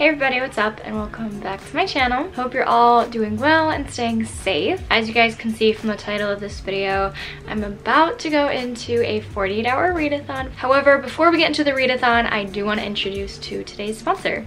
Hey everybody, what's up and welcome back to my channel. Hope you're all doing well and staying safe. As you guys can see from the title of this video, I'm about to go into a 48 hour readathon. However, before we get into the readathon, I do want to introduce to today's sponsor.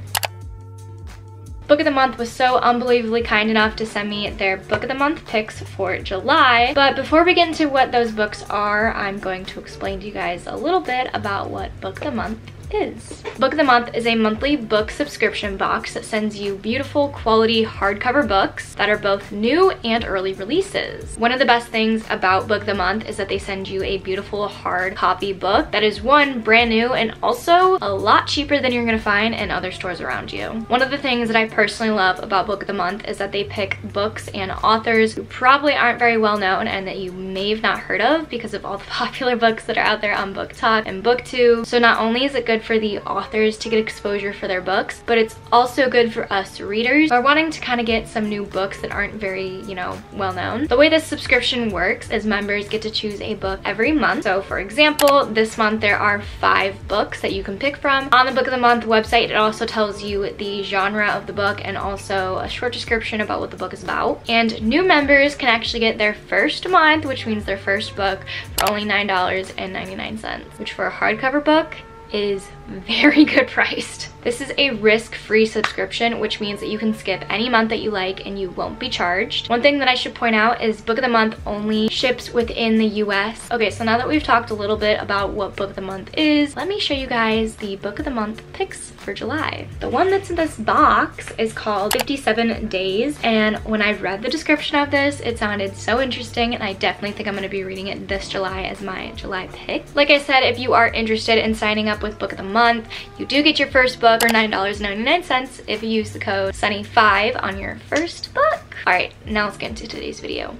Book of the Month was so unbelievably kind enough to send me their Book of the Month picks for July. But before we get into what those books are, I'm going to explain to you guys a little bit about what Book of the Month is. Book of the Month is a monthly book subscription box that sends you beautiful quality hardcover books that are both new and early releases. One of the best things about Book of the Month is that they send you a beautiful hard copy book that is one, brand new, and also a lot cheaper than you're gonna find in other stores around you. One of the things that I personally love about Book of the Month is that they pick books and authors who probably aren't very well known and that you may have not heard of because of all the popular books that are out there on BookTok and BookTube. So not only is it good for the authors to get exposure for their books, but it's also good for us readers who are wanting to kind of get some new books that aren't very, you know, well known. The way this subscription works is members get to choose a book every month. So for example, this month there are five books that you can pick from. On the Book of the Month website, it also tells you the genre of the book and also a short description about what the book is about. And new members can actually get their first month, which means their first book, for only $9.99, which for a hardcover book is very good priced. This is a risk-free subscription, which means that you can skip any month that you like and you won't be charged. One thing that I should point out is Book of the Month only ships within the US. Okay, so now that we've talked a little bit about what Book of the Month is, let me show you guys the Book of the Month picks for July. The one that's in this box is called 57 Days, and when I read the description of this, it sounded so interesting, and I definitely think I'm gonna be reading it this July as my July pick. Like I said, if you are interested in signing up with Book of the Month, you do get your first book for $9.99 if you use the code SUNNY5 on your first book. All right, now let's get into today's video.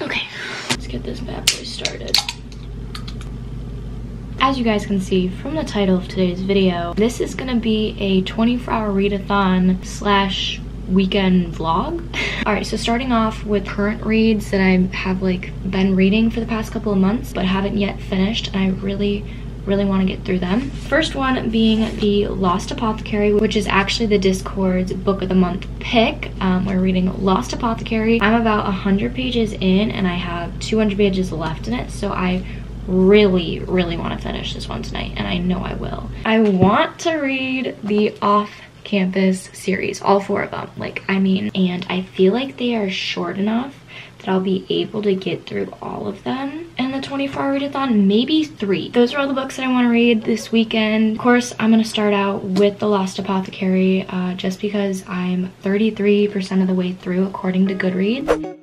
Okay, let's get this bad boy started. As you guys can see from the title of today's video, this is gonna be a 24-hour readathon slash weekend vlog. All right, so starting off with current reads that I have like been reading for the past couple of months, but haven't yet finished, and I really really want to get through them. First one being the Lost Apothecary, which is actually the Discord's book of the month pick. Um, we're reading Lost Apothecary. I'm about 100 pages in and I have 200 pages left in it, so I really, really want to finish this one tonight, and I know I will. I want to read the Off Campus series, all four of them. Like, I mean, and I feel like they are short enough that I'll be able to get through all of them in the 24-hour readathon, maybe three. Those are all the books that I want to read this weekend. Of course, I'm going to start out with The Lost Apothecary uh, just because I'm 33% of the way through according to Goodreads.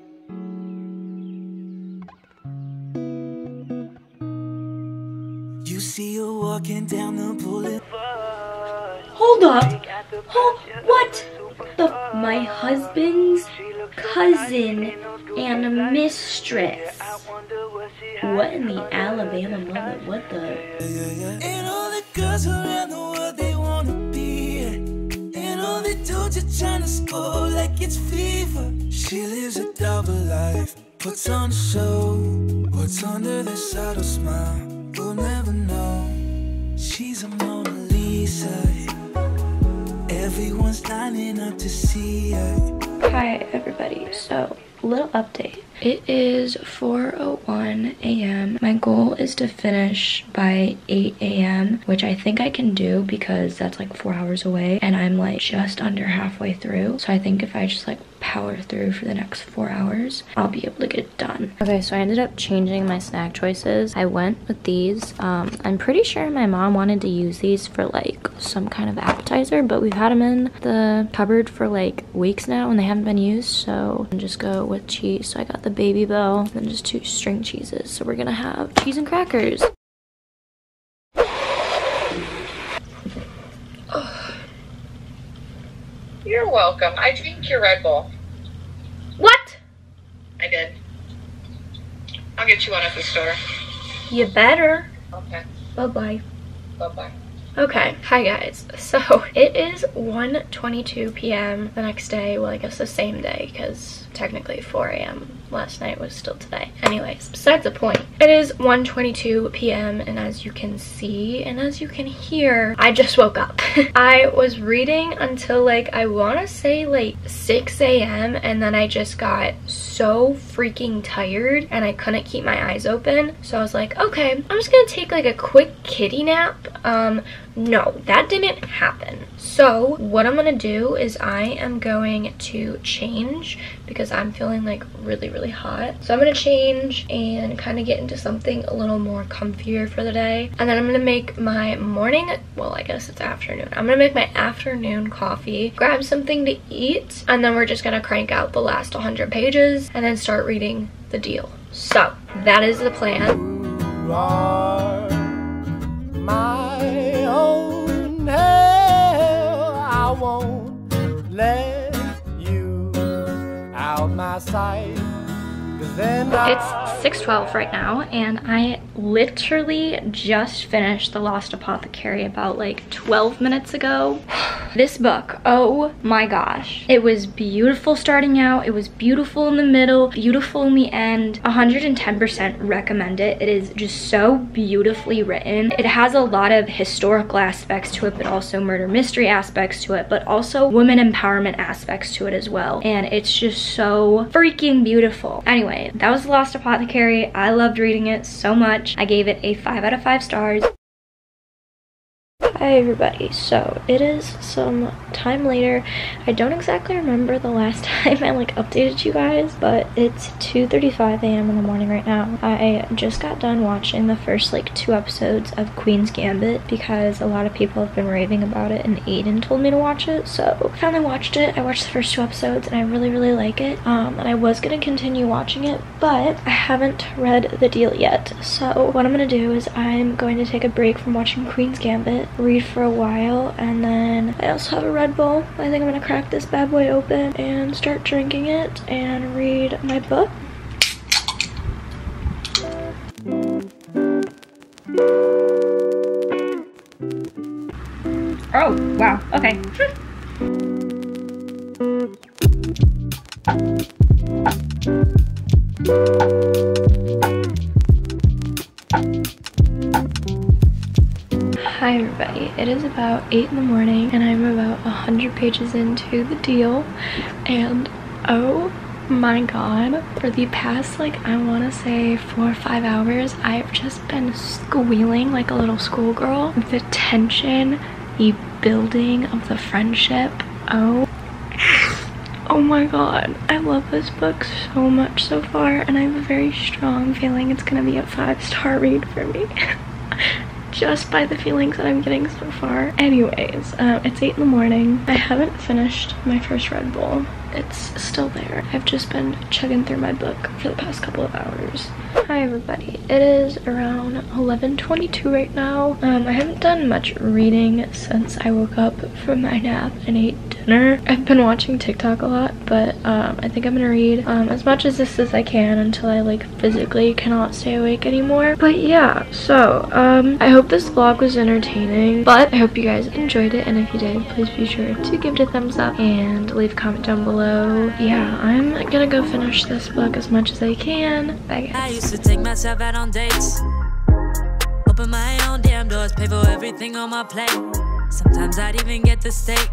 You see her walking down the boulevard. Hold up. Hold, what? My husband's cousin and mistress. What in the Alabama mother? What the? And all the girls around the world they wanna be. And all the dudes are trying to score like it's fever. She lives a double life, puts on a show. What's under the subtle smile? We'll never know. She's a Mona Lisa. Everyone's lining up to see. Hi everybody. So, little update. It is 4.01 a.m. My goal is to finish by 8 a.m., which I think I can do because that's like four hours away and I'm like just under halfway through. So I think if I just like power through for the next four hours, I'll be able to get it done. Okay, so I ended up changing my snack choices. I went with these. Um, I'm pretty sure my mom wanted to use these for like some kind of appetizer, but we've had them in the cupboard for like weeks now and they haven't been used. So I'm just go with cheese. So I got the Babybel and just two string cheeses. So we're gonna have cheese and crackers. You're welcome. I drink your Red Bull. What? I did. I'll get you one at the store. You better. Okay. Bye-bye. Bye bye. Okay, hi guys. So it is 1.22 p.m. the next day, well I guess the same day because technically 4 a.m. last night was still today. Anyways, besides the point. It is 1.22 p.m. and as you can see and as you can hear, I just woke up. I was reading until like, I want to say like 6 a.m. and then I just got so freaking tired and I couldn't keep my eyes open. So I was like, okay, I'm just gonna take like a quick kitty nap. Um, no, that didn't happen. So what I'm gonna do is I am going to change because I'm feeling like really, really hot. So I'm gonna change and kind of get into something a little more comfier for the day. And then I'm gonna make my morning, well, I guess it's afternoon. I'm gonna make my afternoon coffee, grab something to eat, and then we're just gonna crank out the last 100 pages and then start reading the deal. So that is the plan. Sight it's 6.12 right now and I literally just finished The Lost Apothecary about like 12 minutes ago. this book, oh my gosh. It was beautiful starting out, it was beautiful in the middle, beautiful in the end. 110% recommend it. It is just so beautifully written. It has a lot of historical aspects to it but also murder mystery aspects to it but also women empowerment aspects to it as well. And it's just so freaking beautiful. Anyway, that was The Lost Apothecary. I loved reading it so much. I gave it a 5 out of 5 stars. Hi everybody, so it is some time later. I don't exactly remember the last time I like updated you guys, but it's 2.35 a.m. in the morning right now. I just got done watching the first like two episodes of Queen's Gambit because a lot of people have been raving about it and Aiden told me to watch it, so I finally watched it. I watched the first two episodes and I really really like it, um, and I was to continue watching it, but I haven't read the deal yet. So what I'm to do is I'm going to take a break from watching Queen's Gambit, read for a while and then I also have a Red Bull. I think I'm gonna crack this bad boy open and start drinking it and read my book. Oh, wow, okay. Is about 8 in the morning and I'm about 100 pages into the deal and oh my god, for the past like I want to say 4 or 5 hours I've just been squealing like a little schoolgirl. The tension, the building of the friendship, oh Oh my god, I love this book so much so far and I have a very strong feeling it's gonna be a five star read for me. just by the feelings that I'm getting so far. Anyways, uh, it's 8 in the morning. I haven't finished my first Red Bull. It's still there. I've just been chugging through my book for the past couple of hours. Hi everybody. It is around 11.22 right now. Um, I haven't done much reading since I woke up from my nap and ate dinner. I've been watching TikTok a lot, but um, I think I'm gonna read um, as much as this as I can until I like physically cannot stay awake anymore. But yeah, so um, I this vlog was entertaining, but I hope you guys enjoyed it. And if you did, please be sure to give it a thumbs up and leave a comment down below. Yeah, I'm gonna go finish this book as much as I can. Bye guys. I used to take myself out on dates. Open my own damn doors, pay for everything on my plate. Sometimes I'd even get the steak.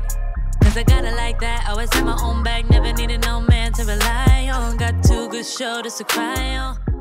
Cause I got it like that. Always had my own bag, never needed no man to rely on. Got two good shoulders to cry on.